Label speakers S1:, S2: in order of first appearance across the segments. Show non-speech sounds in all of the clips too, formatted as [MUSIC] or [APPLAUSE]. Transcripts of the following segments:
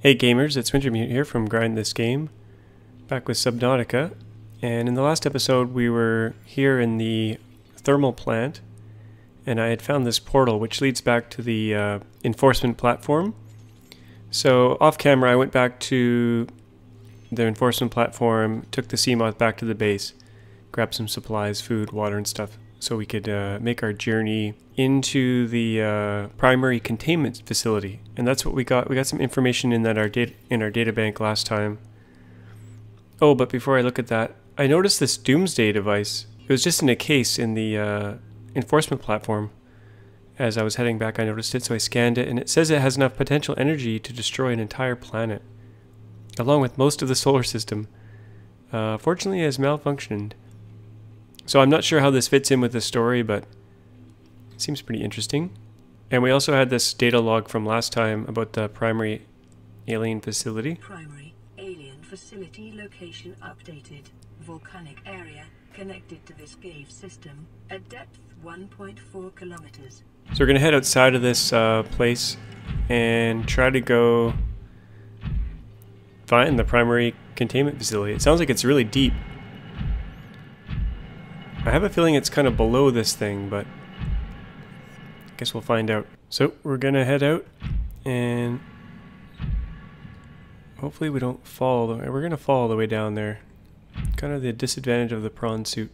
S1: Hey gamers, it's Wintermute here from Grind This Game, back with Subnautica. And in the last episode, we were here in the thermal plant, and I had found this portal which leads back to the uh, enforcement platform. So, off camera, I went back to the enforcement platform, took the Seamoth back to the base, grabbed some supplies, food, water, and stuff, so we could uh, make our journey into the uh, primary containment facility, and that's what we got. We got some information in that our data in our data bank last time. Oh, but before I look at that, I noticed this Doomsday device. It was just in a case in the uh, enforcement platform. As I was heading back, I noticed it, so I scanned it, and it says it has enough potential energy to destroy an entire planet, along with most of the solar system. Uh, fortunately, it has malfunctioned. So I'm not sure how this fits in with the story, but it Seems pretty interesting. And we also had this data log from last time about the primary alien facility.
S2: Primary alien facility location updated. Volcanic area connected to this cave system at depth 1.4 kilometers.
S1: So we're going to head outside of this uh, place and try to go find the primary containment facility. It sounds like it's really deep. I have a feeling it's kind of below this thing, but I Guess we'll find out. So we're gonna head out and hopefully we don't fall. We're gonna fall all the way down there. Kind of the disadvantage of the prawn suit.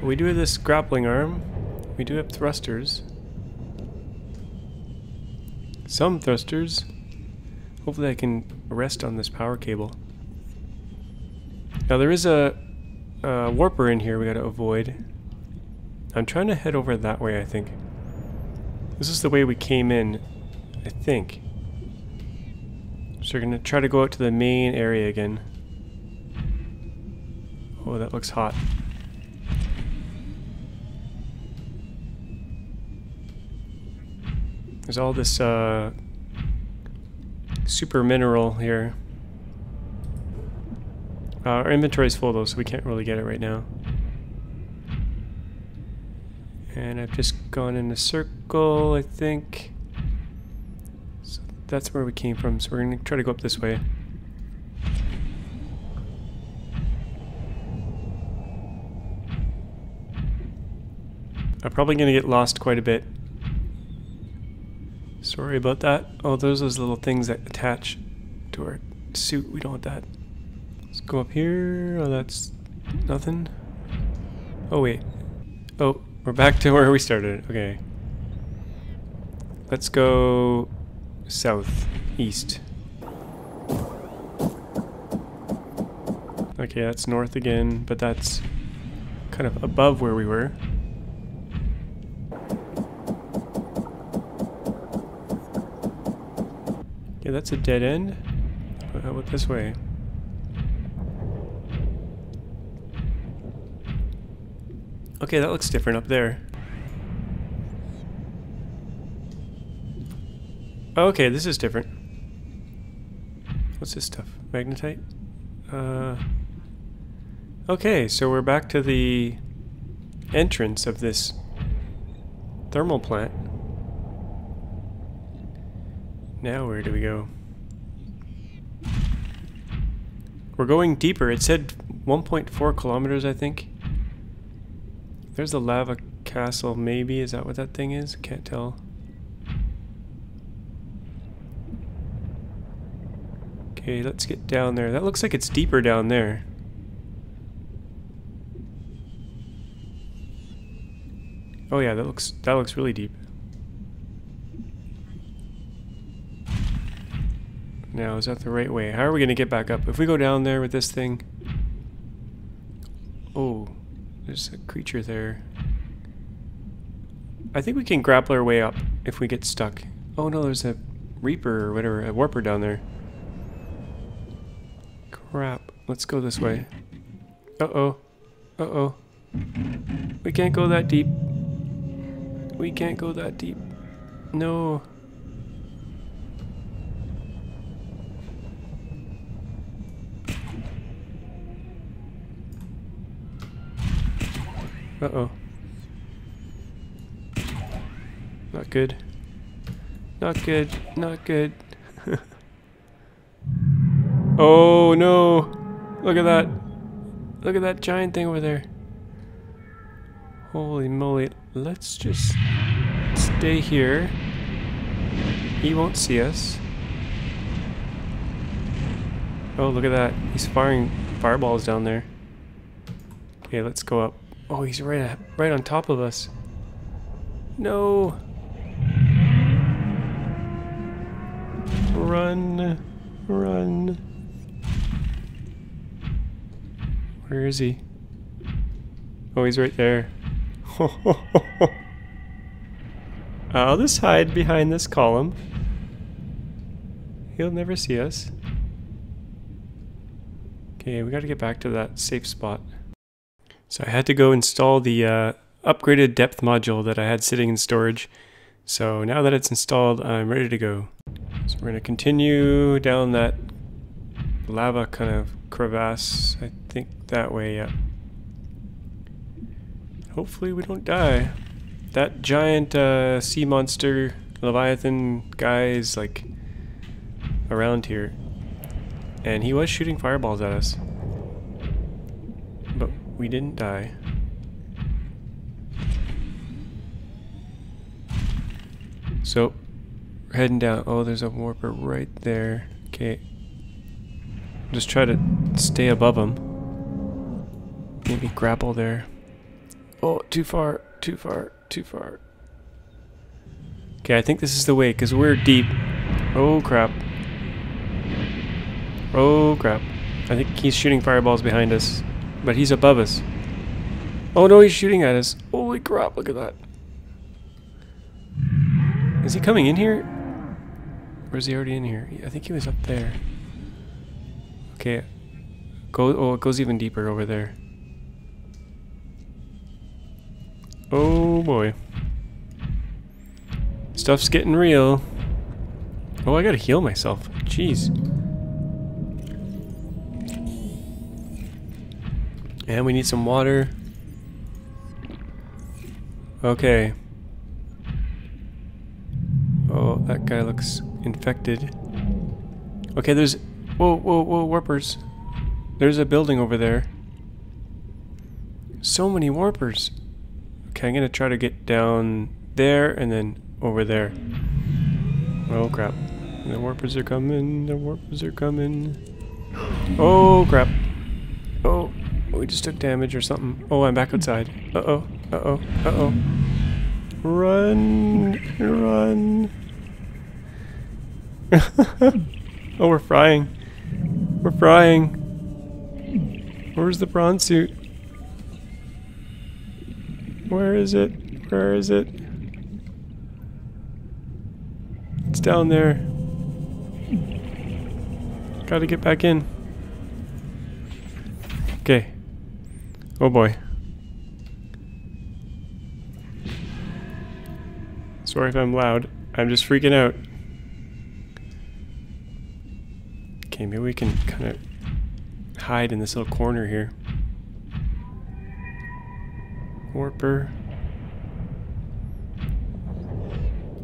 S1: We do have this grappling arm. We do have thrusters. Some thrusters. Hopefully I can rest on this power cable. Now there is a uh, warper in here we gotta avoid. I'm trying to head over that way, I think. This is the way we came in, I think. So we're gonna try to go out to the main area again. Oh, that looks hot. There's all this uh, super mineral here. Uh, our inventory is full though, so we can't really get it right now. And I've just gone in a circle, I think. So that's where we came from, so we're going to try to go up this way. I'm probably going to get lost quite a bit. Sorry about that. Oh, those are those little things that attach to our suit. We don't want that. Let's go up here. Oh, that's nothing. Oh, wait. Oh, we're back to [LAUGHS] where we started. Okay. Let's go south, east. Okay, that's north again, but that's kind of above where we were. Yeah, that's a dead end. How about this way? Okay, that looks different up there. Okay, this is different. What's this stuff? Magnetite? Uh, okay, so we're back to the entrance of this thermal plant. Now where do we go? We're going deeper. It said 1.4 kilometers, I think. There's a lava castle, maybe. Is that what that thing is? Can't tell. Okay, let's get down there. That looks like it's deeper down there. Oh yeah, that looks that looks really deep. Now, is that the right way? How are we going to get back up? If we go down there with this thing... There's a creature there. I think we can grapple our way up if we get stuck. Oh no, there's a reaper or whatever, a warper down there. Crap. Let's go this way. Uh-oh. Uh-oh. We can't go that deep. We can't go that deep. No. Uh-oh. Not good. Not good. Not good. [LAUGHS] oh no! Look at that. Look at that giant thing over there. Holy moly. Let's just stay here. He won't see us. Oh, look at that. He's firing fireballs down there. Okay, let's go up. Oh, he's right uh, right on top of us. No. Run. Run. Where is he? Oh, he's right there. [LAUGHS] I'll just hide behind this column. He'll never see us. Okay, we gotta get back to that safe spot. So I had to go install the uh, upgraded depth module that I had sitting in storage. So now that it's installed, I'm ready to go. So we're gonna continue down that lava kind of crevasse. I think that way, yeah. Hopefully we don't die. That giant uh, sea monster Leviathan guy is like around here. And he was shooting fireballs at us. We didn't die. So, we're heading down. Oh, there's a warper right there. Okay. Just try to stay above him. Maybe grapple there. Oh, too far, too far, too far. Okay, I think this is the way, because we're deep. Oh, crap. Oh crap. I think he's shooting fireballs behind us. But he's above us. Oh no, he's shooting at us. Holy crap, look at that. Is he coming in here? Or is he already in here? I think he was up there. Okay. Go oh it goes even deeper over there. Oh boy. Stuff's getting real. Oh, I gotta heal myself. Jeez. And we need some water. Okay. Oh, that guy looks infected. Okay, there's... Whoa, whoa, whoa, warpers. There's a building over there. So many warpers. Okay, I'm gonna try to get down there and then over there. Oh crap. The warpers are coming, the warpers are coming. Oh crap. Oh, we just took damage or something. Oh, I'm back outside. Uh-oh, uh-oh, uh-oh. Run, run. [LAUGHS] oh, we're frying. We're frying. Where's the prawn suit? Where is it? Where is it? It's down there. Gotta get back in. Oh boy. Sorry if I'm loud. I'm just freaking out. Okay, maybe we can kind of hide in this little corner here. Warper.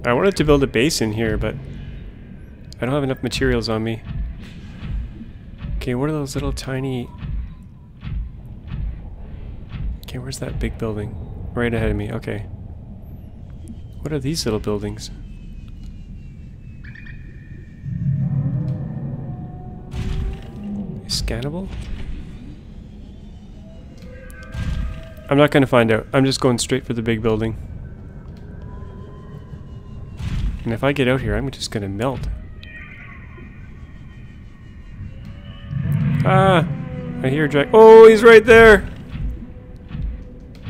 S1: I wanted to build a base in here, but I don't have enough materials on me. Okay, what are those little tiny Okay, where's that big building? Right ahead of me, okay. What are these little buildings? Scannable? I'm not gonna find out. I'm just going straight for the big building. And if I get out here, I'm just gonna melt. Ah! I hear Jack. Oh, he's right there!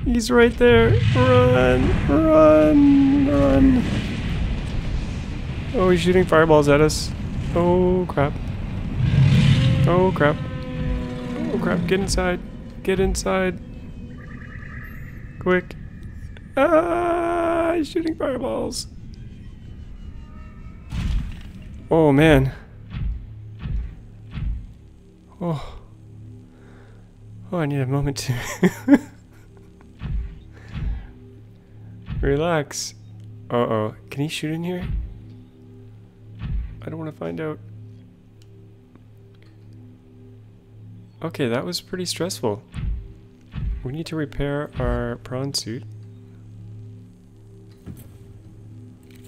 S1: He's right there. Run, run, run. Oh, he's shooting fireballs at us. Oh, crap. Oh, crap. Oh, crap. Get inside. Get inside. Quick. Ah, he's shooting fireballs. Oh, man. Oh. Oh, I need a moment to... [LAUGHS] Relax. Uh-oh. Can he shoot in here? I don't want to find out. Okay, that was pretty stressful. We need to repair our prawn suit.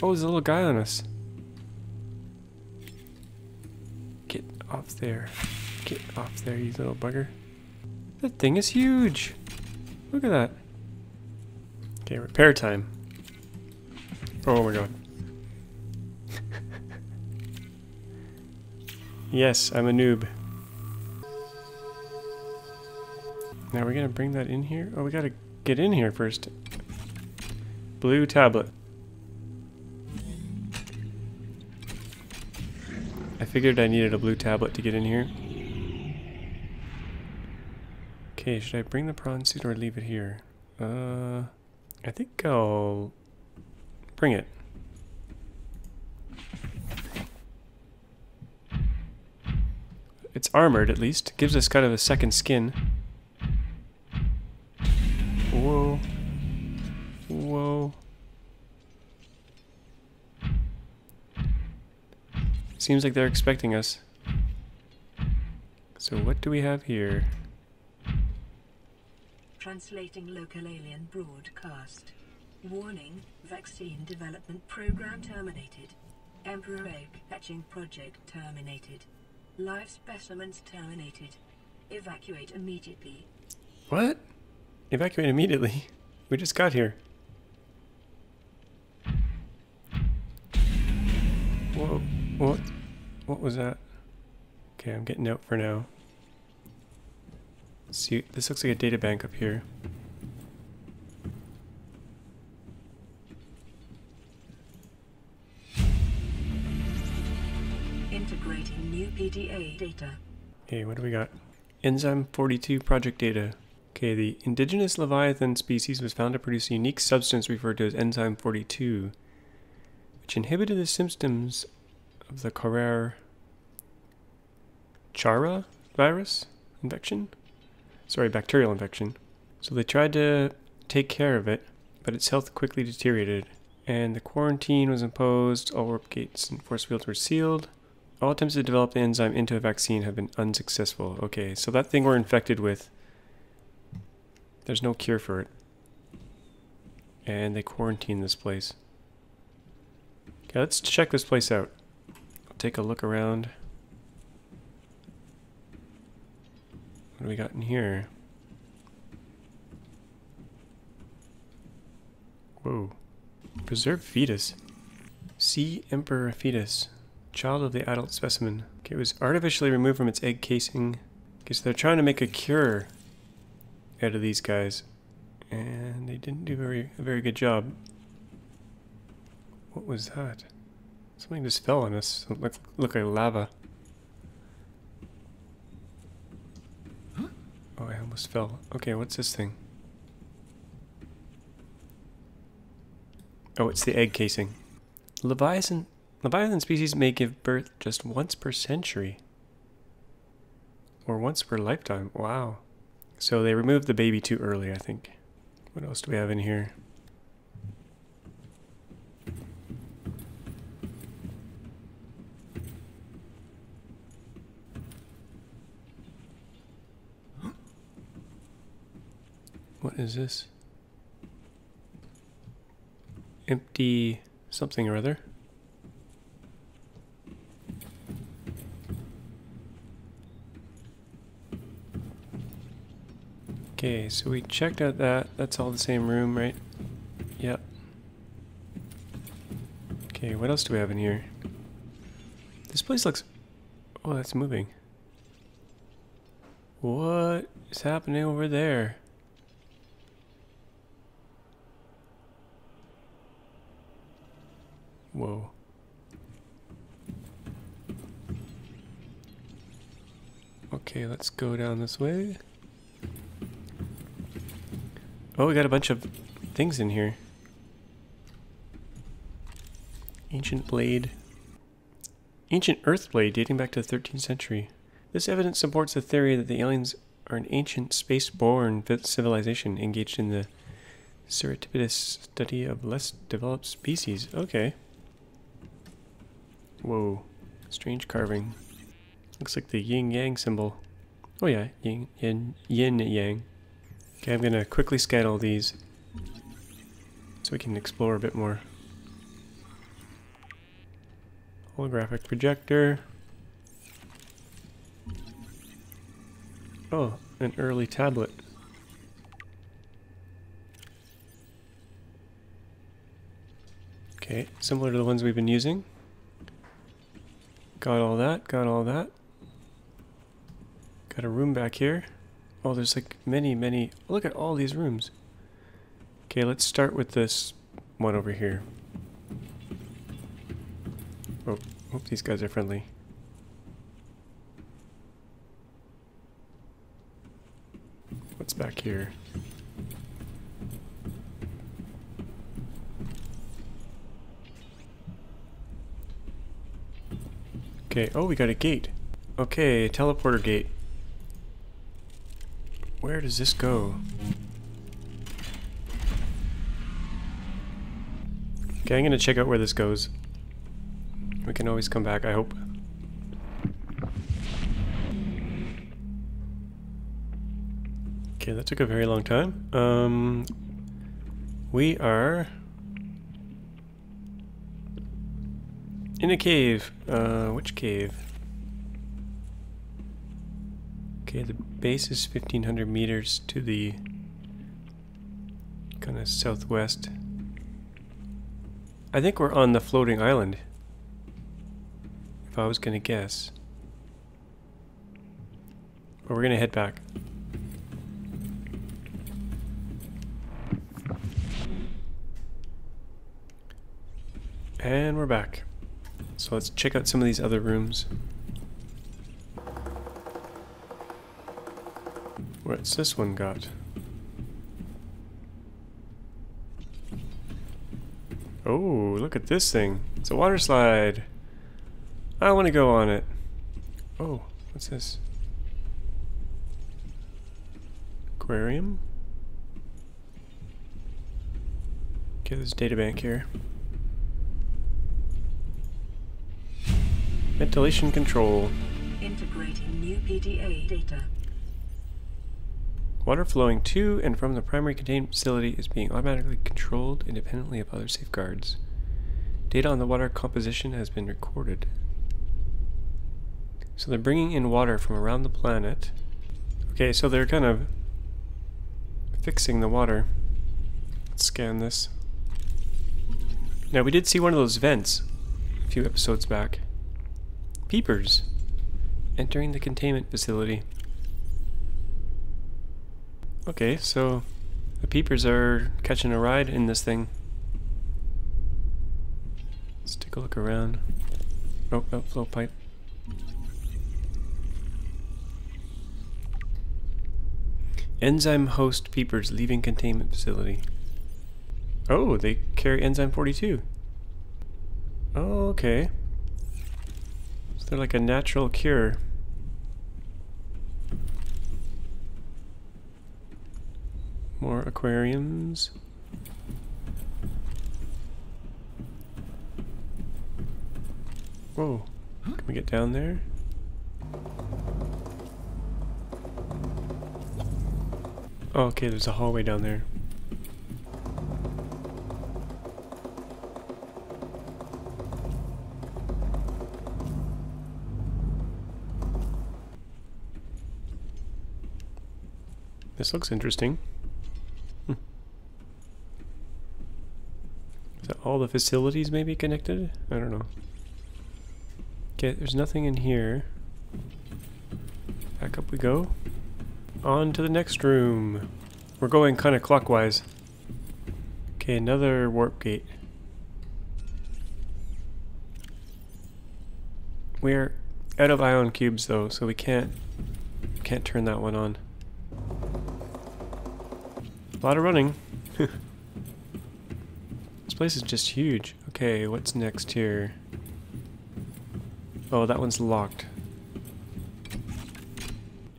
S1: Oh, there's a little guy on us. Get off there. Get off there, you little bugger. That thing is huge. Look at that. Okay, repair time. Oh my god. yes, I'm a noob. Now we're gonna bring that in here? Oh, we gotta get in here first. Blue tablet. I figured I needed a blue tablet to get in here. Okay, should I bring the prawn suit or leave it here? Uh, I think I'll bring it. It's armored at least. Gives us kind of a second skin. Whoa. Whoa. Seems like they're expecting us. So what do we have here?
S2: Translating local alien broadcast. Warning, vaccine development program terminated. Emperor egg hatching project terminated. Live specimens terminated. Evacuate immediately.
S1: What? Evacuate immediately. [LAUGHS] We just got here. Whoa. What? What was that? Okay, I'm getting out for now. See, this looks like a data bank up here.
S2: Integrating new PDA data.
S1: Hey, what do we got? Enzyme 42 project data. Okay, the indigenous Leviathan species was found to produce a unique substance referred to as enzyme 42, which inhibited the symptoms of the Carrere Kharaa virus infection? Sorry, bacterial infection. So they tried to take care of it, but its health quickly deteriorated, and the quarantine was imposed, all warp gates and force fields were sealed. All attempts to develop the enzyme into a vaccine have been unsuccessful. Okay, so that thing we're infected with, there's no cure for it. And they quarantine this place. Okay, let's check this place out. Take a look around. What do we got in here? Whoa. Preserved fetus. Sea Emperor fetus. Child of the adult specimen. Okay, it was artificially removed from its egg casing. Okay, so they're trying to make a cure out of these guys. And they didn't do very a very good job. What was that? Something just fell on us. Look, looked like lava. Oh, I almost fell. Okay, what's this thing? Oh, it's the egg casing. Leviathan Leviathan species may give birth just once per century. Or once per lifetime. Wow. So they removed the baby too early, I think. What else do we have in here? Is this? Empty something or other. Okay, so we checked out that. That's all the same room, right? Yep. Okay, what else do we have in here? This place looks... Oh, that's moving. What is happening over there? Whoa. Okay, let's go down this way. Oh, we got a bunch of things in here. Ancient blade. Ancient earth blade dating back to the 13th century. This evidence supports the theory that the aliens are an ancient space-borne civilization engaged in the Serendipitous study of less developed species. Okay. Whoa. Strange carving. Looks like the yin yang symbol. Oh yeah, yin yin yin yang. Okay, I'm gonna quickly scan all these so we can explore a bit more. Holographic projector. Oh, an early tablet. Okay, similar to the ones we've been using. Got all that, got all that. Got a room back here. Oh, there's like many, many. Look at all these rooms. Okay, let's start with this one over here. Oh, hope these guys are friendly. What's back here? Okay, oh, we got a gate. Okay, teleporter gate. Where does this go? Okay, I'm gonna check out where this goes. We can always come back, I hope. Okay, that took a very long time. Um, we are in a cave. Uh, which cave? Okay, the base is 1500 meters to the kind of southwest. I think we're on the floating island. If I was gonna guess. But we're gonna head back. And we're back. So let's check out some of these other rooms. What's this one got? Oh, look at this thing. It's a water slide. I want to go on it. Oh, what's this? Aquarium? Okay, there's a data bank here. Ventilation control.
S2: Integrating new PDA data.
S1: Water flowing to and from the primary containment facility is being automatically controlled independently of other safeguards. Data on the water composition has been recorded. So they're bringing in water from around the planet. Okay, so they're kind of fixing the water. Let's scan this. Now we did see one of those vents a few episodes back. Peepers entering the containment facility. Okay, so the peepers are catching a ride in this thing. Let's take a look around. Oh, oh outflow pipe. Enzyme host peepers leaving containment facility. Oh, they carry enzyme 42. Oh, okay. So they're like a natural cure. More aquariums. Whoa. Can we get down there? Oh, okay, there's a hallway down there. This looks interesting. Hmm. Is that all the facilities may be connected? I don't know. Okay, there's nothing in here. Back up we go. On to the next room. We're going kind of clockwise. Okay, another warp gate. We're out of ion cubes though, so we can't can't turn that one on. A lot of running. [LAUGHS] place is just huge. Okay, what's next here? Oh, that one's locked.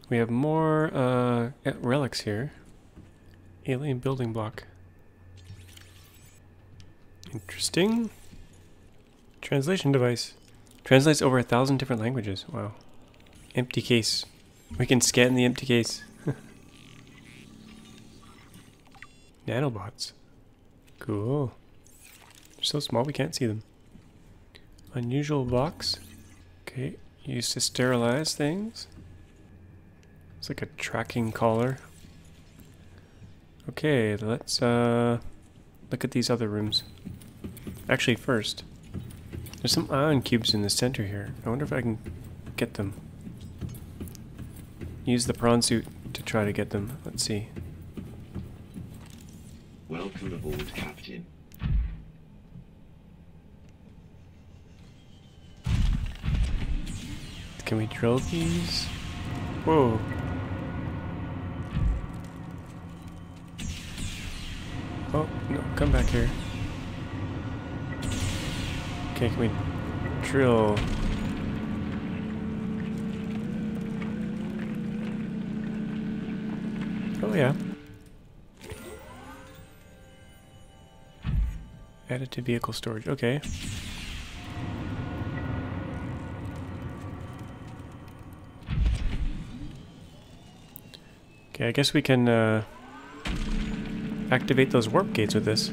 S1: We have more uh, relics here. Alien building block. Interesting. Translation device. Translates over a thousand different languages. Wow. Empty case. We can scan the empty case. [LAUGHS] Nanobots. Cool. So small we can't see them. Unusual box. Okay, used to sterilize things. It's like a tracking collar. Okay, let's uh, look at these other rooms. Actually, first, there's some ion cubes in the center here. I wonder if I can get them. Use the prawn suit to try to get them. Let's see.
S3: Welcome aboard, Captain.
S1: Can we drill these? Whoa. Oh, no, come back here. Okay, can we drill? Oh yeah. Added to vehicle storage, okay. Okay, I guess we can uh, activate those warp gates with this.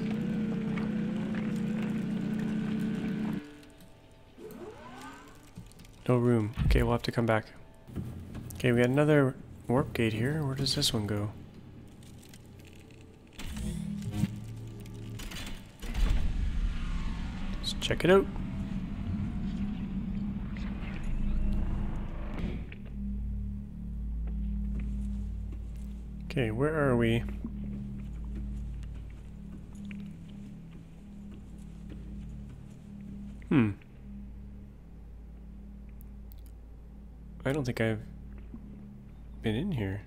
S1: No room. Okay, we'll have to come back. Okay, we got another warp gate here. Where does this one go? Let's check it out. Okay, where are we? Hmm. I don't think I've been in here.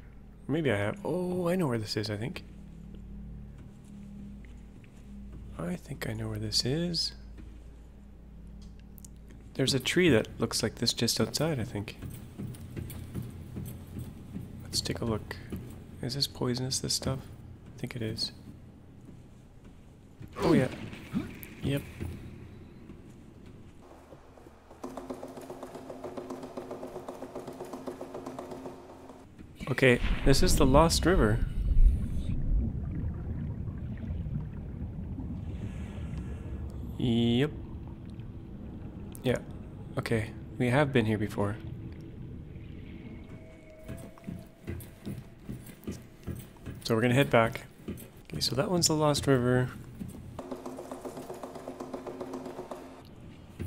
S1: Maybe I have. Oh, I know where this is, I think. I think I know where this is. There's a tree that looks like this just outside, I think. Let's take a look. Is this poisonous, this stuff? I think it is. Oh yeah. Yep. Okay, this is the Lost River. Yep. Yeah. Okay, we have been here before. So we're gonna head back. Okay, so that one's the Lost River.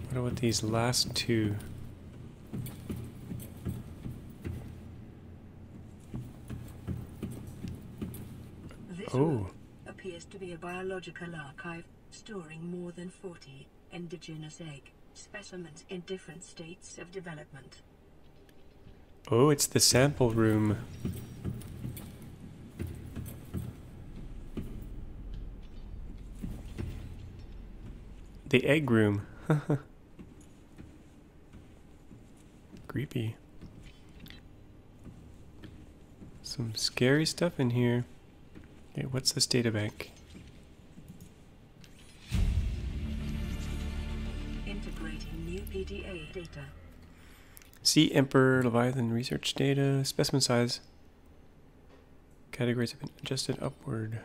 S1: What about these last two?
S2: This
S1: Oh,
S2: appears to be a biological archive storing more than 40 indigenous egg specimens in different states of development.
S1: oh, it's the sample room. The egg room. [LAUGHS] Creepy. Some scary stuff in here. Okay, what's this data bank?
S2: Integrating new PDA data.
S1: Sea Emperor Leviathan research data, specimen size. Categories have been adjusted upward.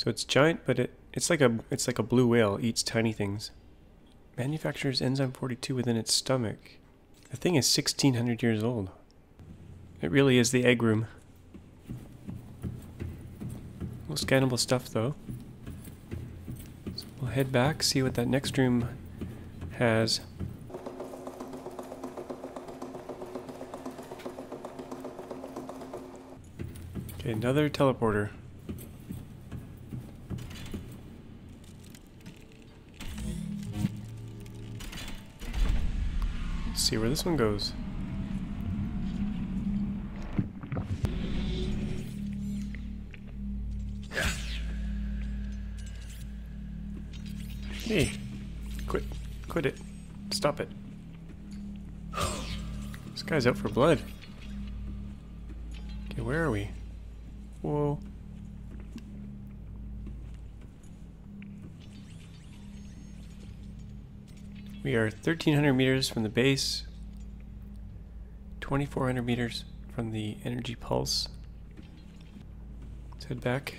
S1: So it's giant, but it it's like a it's like a blue whale eats tiny things. Manufactures enzyme 42 within its stomach. The thing is 1600 years old. It really is the egg room. No scannable stuff though. So we'll head back, see what that next room has. Okay, another teleporter. Let's see where this one goes. Hey, quit, quit it. Stop it. This guy's out for blood. Okay, where are we? Whoa. We are 1,300 meters from the base, 2,400 meters from the energy pulse. Let's head back.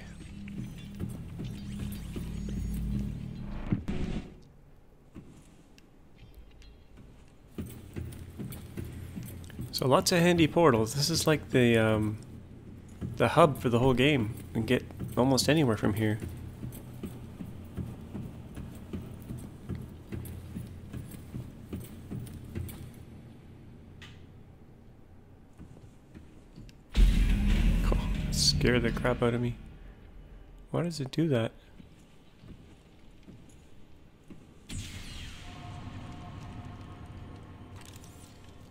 S1: So lots of handy portals. This is like the um, the hub for the whole game. Can get almost anywhere from here. Scared the crap out of me. Why does it do that?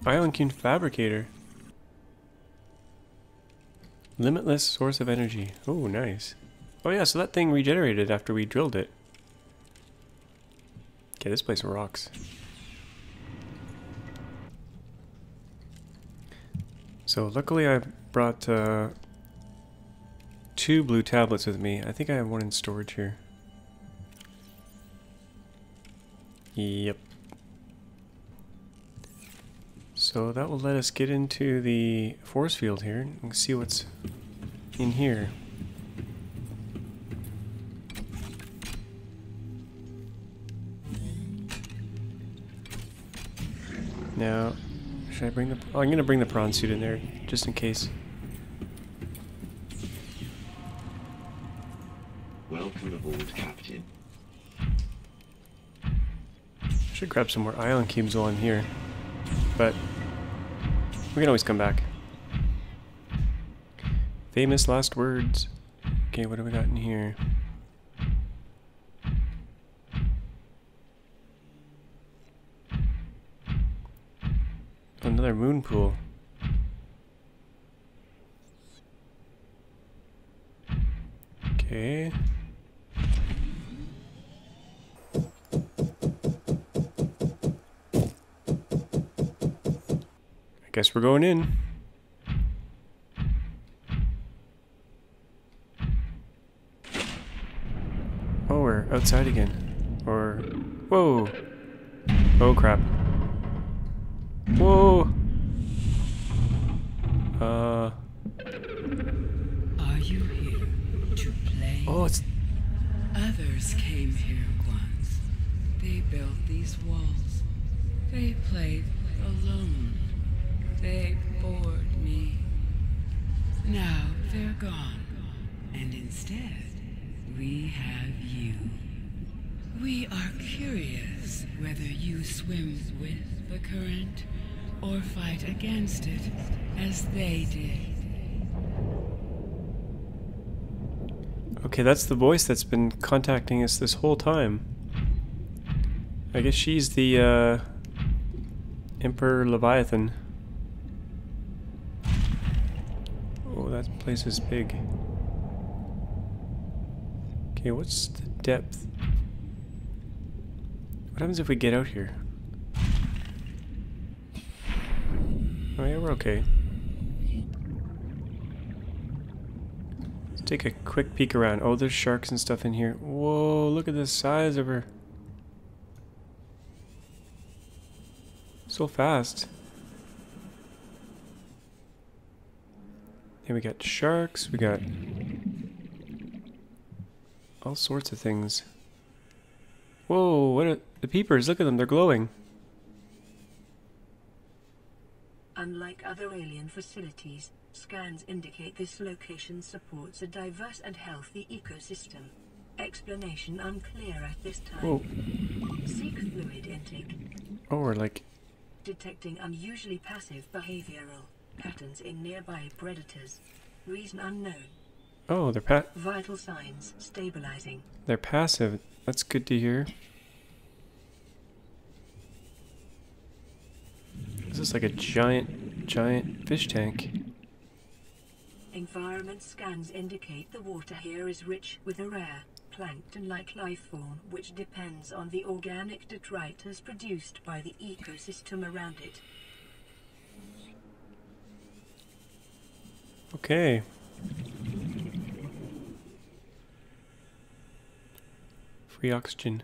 S1: Bioencune Fabricator. Limitless source of energy. Oh, nice. Oh yeah, so that thing regenerated after we drilled it. Okay, this place rocks. So luckily I brought uh, two blue tablets with me. I think I have one in storage here. Yep. So that will let us get into the force field here and see what's in here. Now, should I bring the... Oh, I'm going to bring the prawn suit in there, just in case. Grab some more ion cubes while I'm here. But, we can always come back. Famous last words. Okay, what do we got in here? Another moon pool. Okay. Guess we're going in. Oh, we're outside again. Or, whoa. Oh crap.
S4: Current or fight against it as they did.
S1: okay, that's the voice that's been contacting us this whole time. I guess she's the, uh, Emperor Leviathan. Oh, that place is big. Okay, what's the depth? What happens if we get out here? Oh yeah, we're okay. Let's take a quick peek around. Oh, there's sharks and stuff in here. Whoa, look at the size of her. So fast. Here we got sharks, we got all sorts of things. Whoa, what are the peepers? Look at them, they're glowing.
S2: Unlike other alien facilities, scans indicate this location supports a diverse and healthy ecosystem. Explanation unclear at this time.
S1: Whoa.
S2: Seek fluid intake.
S1: Oh, we're like,
S2: Detecting unusually passive behavioral patterns in nearby predators. Reason unknown.
S1: oh, they're pa-
S2: Vital signs stabilizing.
S1: they're passive. That's good to hear. This is like a giant, giant fish tank.
S2: Environment scans indicate the water here is rich with a rare, plankton-like life form which depends on the organic detritus produced by the ecosystem around it.
S1: Okay. Free oxygen.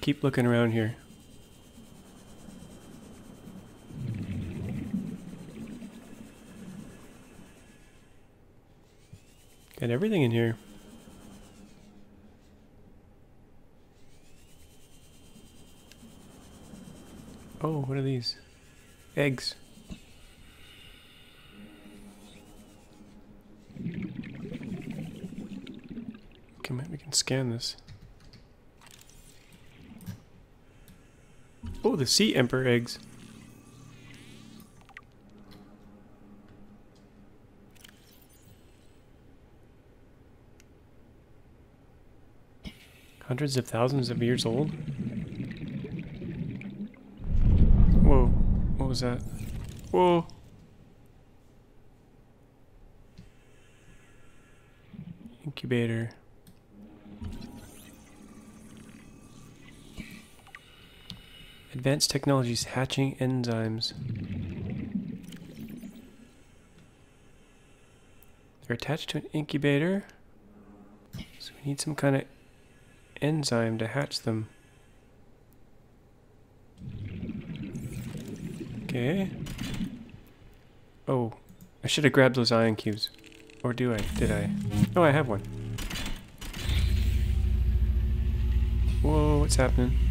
S1: Keep looking around here. Got everything in here. Oh, what are these? Eggs. Okay, maybe we can scan this. The sea emperor eggs. Hundreds of thousands of years old? Whoa. What was that? Whoa. Incubator. Advanced technologies hatching enzymes. They're attached to an incubator. So we need some kind of enzyme to hatch them. Okay. Oh, I should have grabbed those ion cubes. Or do I? Did I? Oh, I have one. Whoa, what's happening?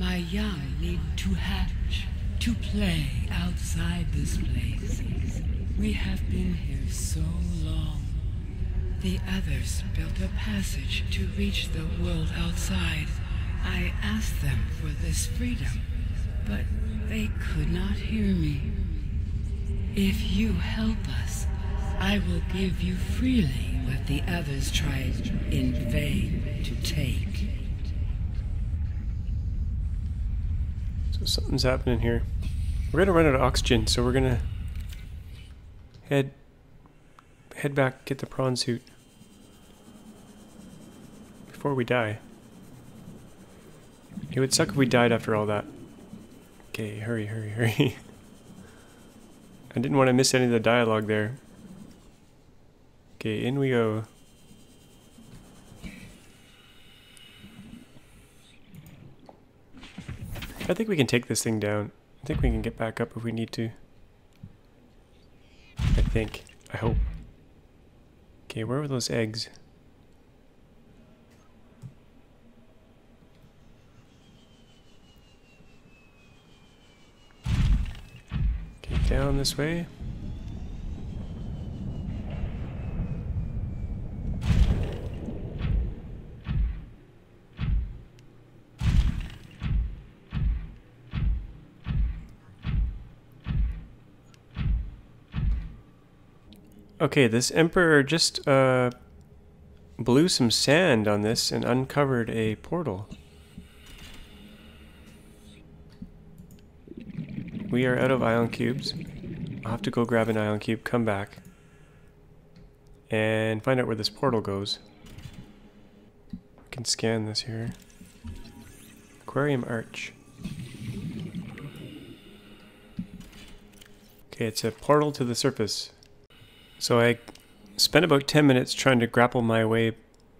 S4: My young need to hatch, to play outside this place. We have been here so long. The others built a passage to reach the world outside. I asked them for this freedom, but they could not hear me. If you help us, I will give you freely what the others tried in vain to take.
S1: So something's happening here. We're gonna run out of oxygen, so we're gonna head head back, get the prawn suit before we die. It would suck if we died after all that. Okay, hurry, hurry, [LAUGHS] hurry. I didn't want to miss any of the dialogue there. Okay, in we go. I think we can take this thing down. I think we can get back up if we need to. I think. I hope. Okay, where were those eggs? Okay, down this way. Okay, this emperor just uh, blew some sand on this and uncovered a portal. We are out of ion cubes. I'll have to go grab an ion cube, come back, and find out where this portal goes. We can scan this here. Aquarium Arch. Okay, it's a portal to the surface. So I spent about 10 minutes trying to grapple my way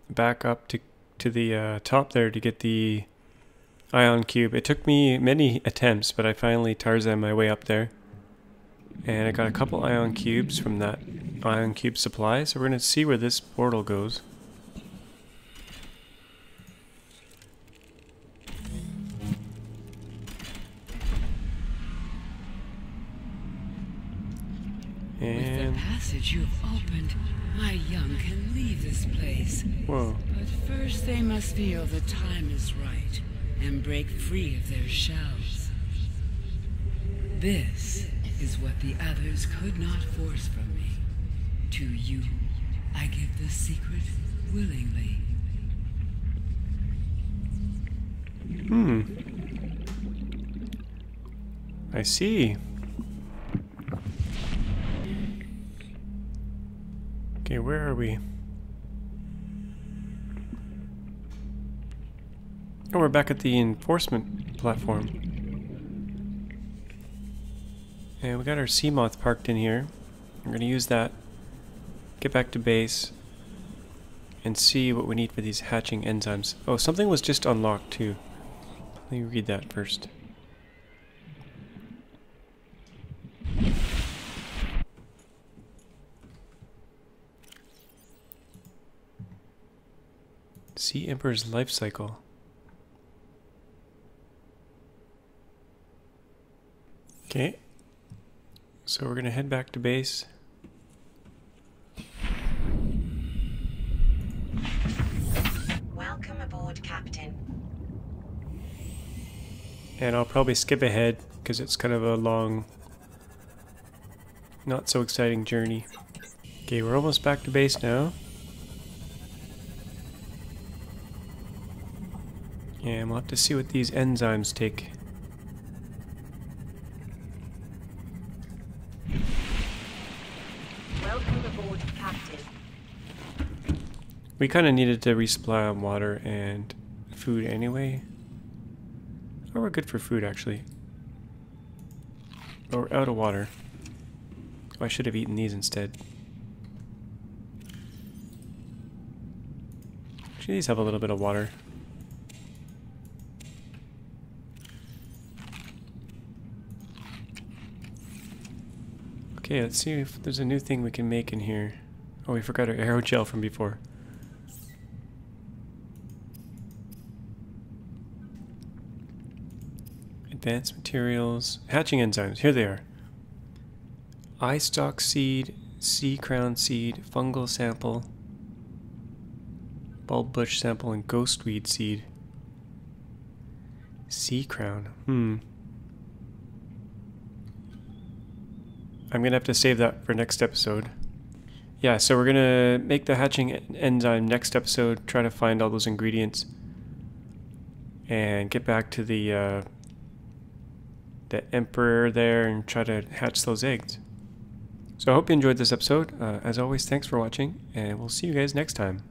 S1: back up to, to the uh, top there to get the ion cube. It took me many attempts, but I finally Tarzan my way up there. And I got a couple ion cubes from that ion cube supply, so we're going to see where this portal goes.
S4: You've opened, my young can leave this place.
S1: Whoa.
S4: But first they must feel the time is right and break free of their shells. This is what the others could not force from me. To you, I give the secret willingly.
S1: Hmm. I see. Okay, where are we? Oh, we're back at the enforcement platform. And we got our Seamoth parked in here. We're going to use that. Get back to base. and see what we need for these hatching enzymes. Oh, something was just unlocked too. Let me read that first. Sea Emperor's life cycle. Okay. So we're gonna head back to base.
S5: Welcome aboard, Captain.
S1: And I'll probably skip ahead because it's kind of a long, not so exciting journey. Okay, we're almost back to base now. And we'll have to see what these enzymes take.
S5: Welcome aboard, Captain.
S1: We kind of needed to resupply on water and food anyway. Oh, we're good for food actually. Oh, we're out of water. Oh, I should have eaten these instead. Actually, these have a little bit of water. Okay, let's see if there's a new thing we can make in here. Oh, we forgot our aerogel from before. Advanced materials, hatching enzymes, here they are. Eye stalk seed, sea crown seed, fungal sample, bulb bush sample, and ghostweed seed. Sea crown, hmm. I'm gonna have to save that for next episode. Yeah, so we're gonna make the hatching enzyme next episode, try to find all those ingredients, and get back to the uh, the emperor there and try to hatch those eggs. So I hope you enjoyed this episode. Uh, as always, thanks for watching, and we'll see you guys next time.